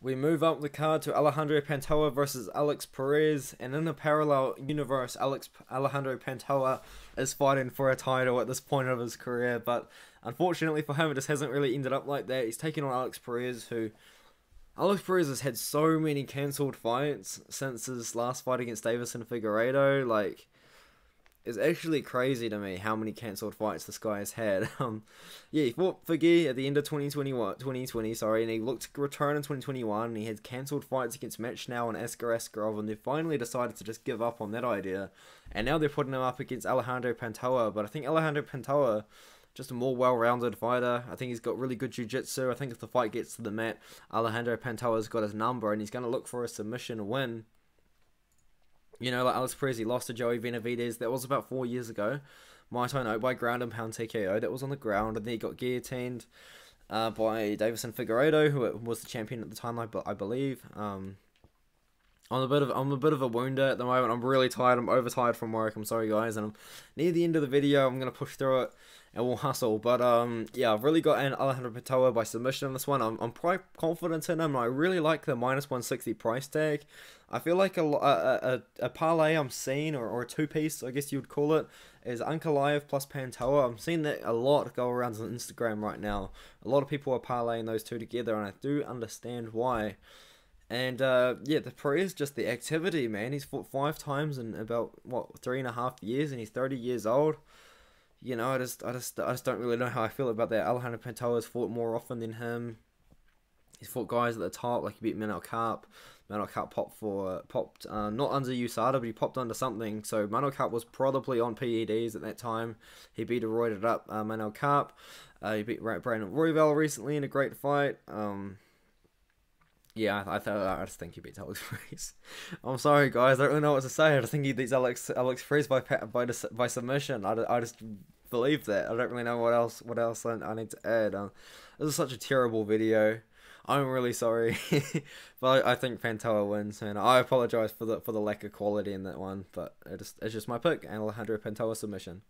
We move up the card to Alejandro Pantoja versus Alex Perez, and in a parallel universe, Alex Alejandro Pantoja is fighting for a title at this point of his career. But unfortunately for him, it just hasn't really ended up like that. He's taking on Alex Perez, who Alex Perez has had so many cancelled fights since his last fight against Deiveson Figueiredo. Like, it's actually crazy to me how many cancelled fights this guy has had. Um, yeah, he fought Figgy at the end of 2021, 2020, sorry, and he looked to return in 2021. and he had cancelled fights against Match Now and Askar Askarov, and they finally decided to just give up on that idea. And now they're putting him up against Alejandro Pantoja, but I think Alejandro Pantoja just a more well-rounded fighter. I think he's got really good jiu-jitsu. I think if the fight gets to the mat, Alejandro Pantoja's got his number, and he's going to look for a submission win. You know, like Alex Perez, he lost to Joey Benavidez. That was about four years ago. Muay Thai by ground and pound TKO. That was on the ground, and then he got guillotined uh, by Deiveson Figueiredo, who was the champion at the time, I, I believe. Um, I'm a bit of I'm a bit of a wounder at the moment. I'm really tired. I'm overtired from work. I'm sorry, guys, and I'm near the end of the video. I'm gonna push through it and we'll hustle. But um, yeah, I've really got an Alejandro Pantoja by submission on this one. I'm I'm quite confident in him. I really like the minus 160 price tag. I feel like a, a, a, a parlay I'm seeing, or, or a two piece, I guess you would call it, is Ankalaev plus Pantoja. I'm seeing that a lot go around on Instagram right now. A lot of people are parlaying those two together, and I do understand why. And uh, yeah, the pre is just the activity, man. He's fought five times in about what three and a half years, and he's 30 years old you know, I just, I just, I just don't really know how I feel about that. Alejandro Pantoja's fought more often than him. He's fought guys at the top, like he beat Manel Kape. Manel Kape popped for popped uh, not under USADA, but he popped under something. So Manel Kape was probably on PEDs at that time. He beat a roided up uh, Manel Kape. Uh, he beat Brandon Royval recently in a great fight. Um, yeah, I, thought I just think he beats Alex Freeze. I'm sorry, guys. I don't really know what to say. I think he beats Alex Alex Freeze by by by submission. I, I just believe that. I don't really know what else what else I, I need to add. Um, this is such a terrible video. I'm really sorry, but I, I think Pantoja wins, and I apologize for the for the lack of quality in that one. But it just, it's just my pick, and Alejandro Pantoja submission.